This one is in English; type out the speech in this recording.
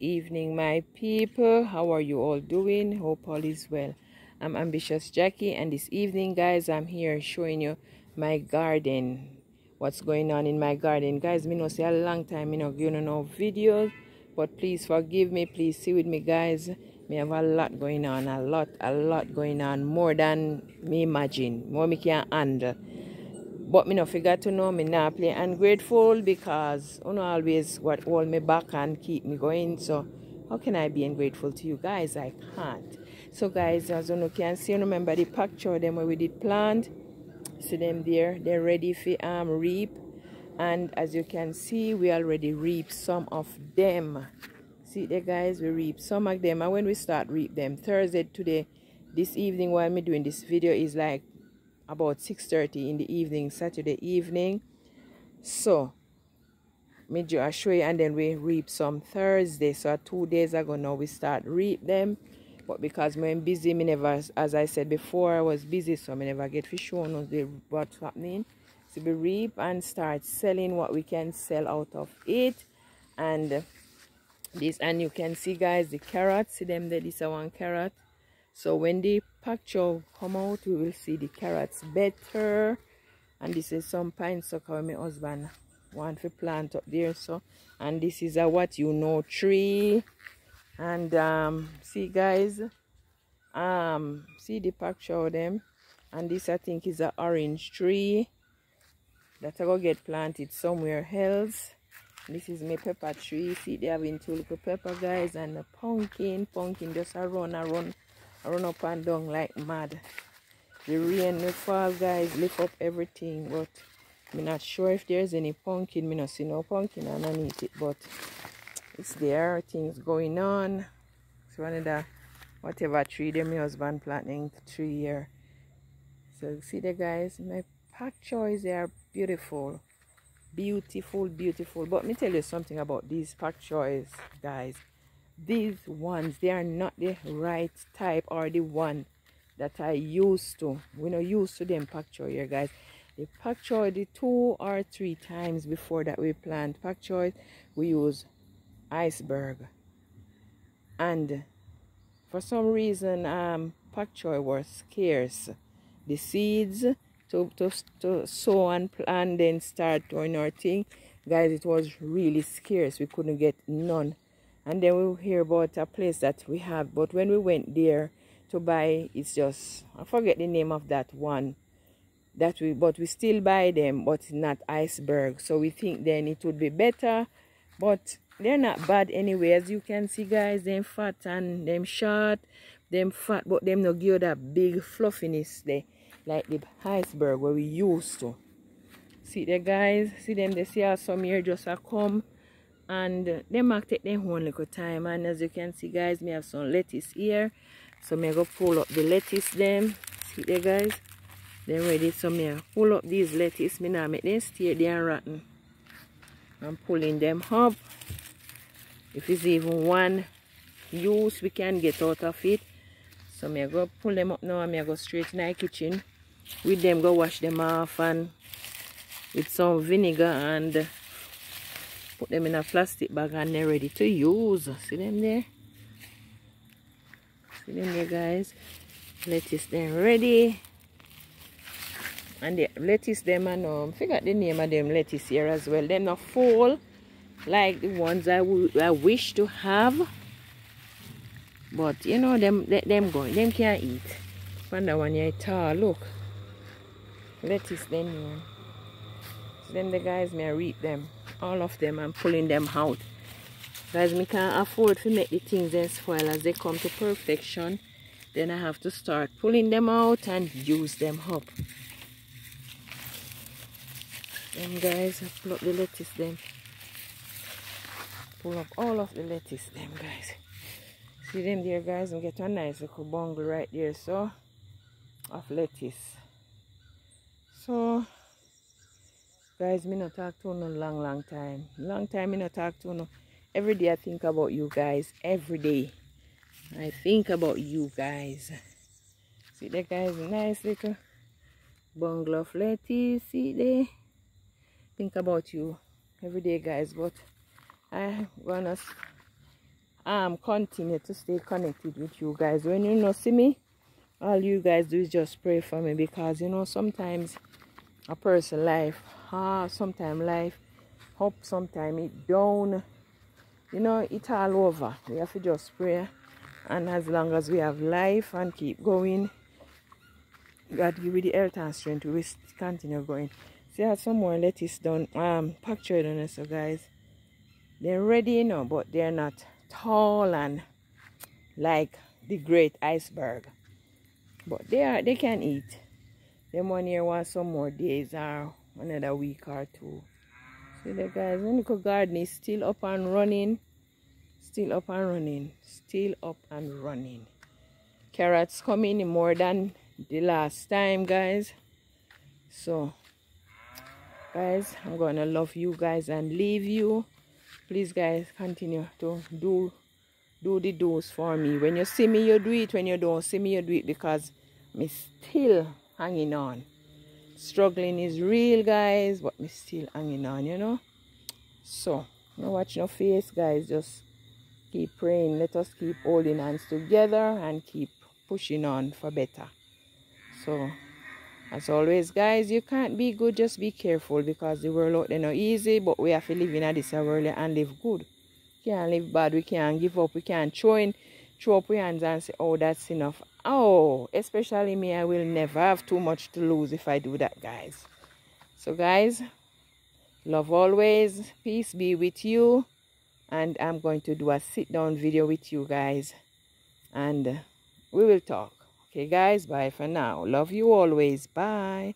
evening my people. How are you all doing? Hope all is well. I'm ambitious jackie and this evening guys i'm here showing you my garden. What's going on in my garden? Guys me know say a long time me know you know videos but please forgive me. Please see with me guys. Me have a lot going on a lot a lot going on more than me imagine more me can handle but me no figure to know me not play ungrateful because you know always what hold me back and keep me going. So how can I be ungrateful to you guys? I can't. So guys, as you know can see, remember the picture them where we did plant. See them there. They're ready for um reap. And as you can see, we already reap some of them. See there guys, we reap some of them. And when we start reap them, Thursday today, this evening while me doing this video is like about 6.30 in the evening, Saturday evening. So, me just show you and then we reap some Thursday. So two days ago now we start reap them. But because I'm busy, me never, as I said before, I was busy, so I never get to show you what's happening. So we reap and start selling what we can sell out of it. And this, and you can see guys, the carrots, see them there, this is one carrot so when the picture come out we will see the carrots better. And this is some pine sucker my husband want to plant up there so. And this is a what you know tree. And um see guys um see the picture of them. And this i think is an orange tree that i go get planted somewhere else. This is my pepper tree. See they having two little pepper guys and a pumpkin. Pumpkin just a run a run up and down like mad. The rain will fall, guys, lift up everything, but I'm not sure if there's any pumpkin. Me not see no pumpkin underneath it, but it's there. Things going on. So another whatever tree them my husband planting tree here. So see the guys, my pak choys they are beautiful. Beautiful, beautiful. But me tell you something about these pak choys, guys these ones they are not the right type or the one that I used to. We know used to them pak here guys. The pak choy the two or three times before that we plant pak choy. We use iceberg. And for some reason um pak choy was scarce. The seeds to, to, to sow and plant then start doing our thing. Guys it was really scarce. We couldn't get none and then we hear about a place that we have. But when we went there to buy it's just i forget the name of that one that we but we still buy them but not iceberg. So we think then it would be better but they're not bad anyway. As you can see guys them fat and them short them fat but them no give that big fluffiness there like the iceberg where we used to. See the guys? See them? They see how ah, some here just a come and they might take their own little time. And as you can see guys me have some lettuce here. So me go pull up the lettuce them. See there guys? They're ready. So me pull up these lettuce. Me now make them stay there rotten. I'm pulling them up. If it's even one use we can get out of it. So me go pull them up now and me go straight in the kitchen. With them go wash them off and with some vinegar and put them in a plastic bag and they're ready to use. See them there? See them there guys? Lettuce them ready. And the lettuce them and um forgot the name of them lettuce here as well. They're not full like the ones I, I wish to have. But you know them them go them can't eat. Find that one here tall. Look. Lettuce then here. Then the guys may reap them all of them and pulling them out. Guys me can't afford to make the things then spoil as they come to perfection. Then I have to start pulling them out and use them up. Then guys I pull up the lettuce then. Pull up all of the lettuce them guys. See them there guys? And get a nice little bungle right there so of lettuce. So guys me not talk to no long long time. Long time me not talk to you every day i think about you guys. Every day. I think about you guys. See that guys nice little bungalow lettuce see there think about you every day guys. But i gonna um continue to stay connected with you guys. When you know see me all you guys do is just pray for me because you know sometimes a person life ah sometimes life up sometimes it down. You know it all over. We have to just pray. And as long as we have life and keep going God give you the health and strength to continue going. See how some more lettuce done um picture on us, so guys. They're ready you know but they're not tall and like the great iceberg. But they are they can eat. Them one here want some more days or another week or two. See the guys the garden is still up and running still up and running still up and running. Carrots coming more than the last time guys. So guys i'm gonna love you guys and leave you. Please guys continue to do do the do's for me. When you see me you do it. When you don't see me you do it because me still hanging on struggling is real guys but me still hanging on you know? So no watch no face guys just keep praying. Let us keep holding hands together and keep pushing on for better. So as always guys you can't be good just be careful because the world out there not easy but we have to live in this world and live good. Can't live bad we can't give up we can't throw in throw up our hands and say oh that's enough oh especially me i will never have too much to lose if i do that guys so guys love always peace be with you and i'm going to do a sit down video with you guys and we will talk Okay, guys, bye for now. Love you always. Bye.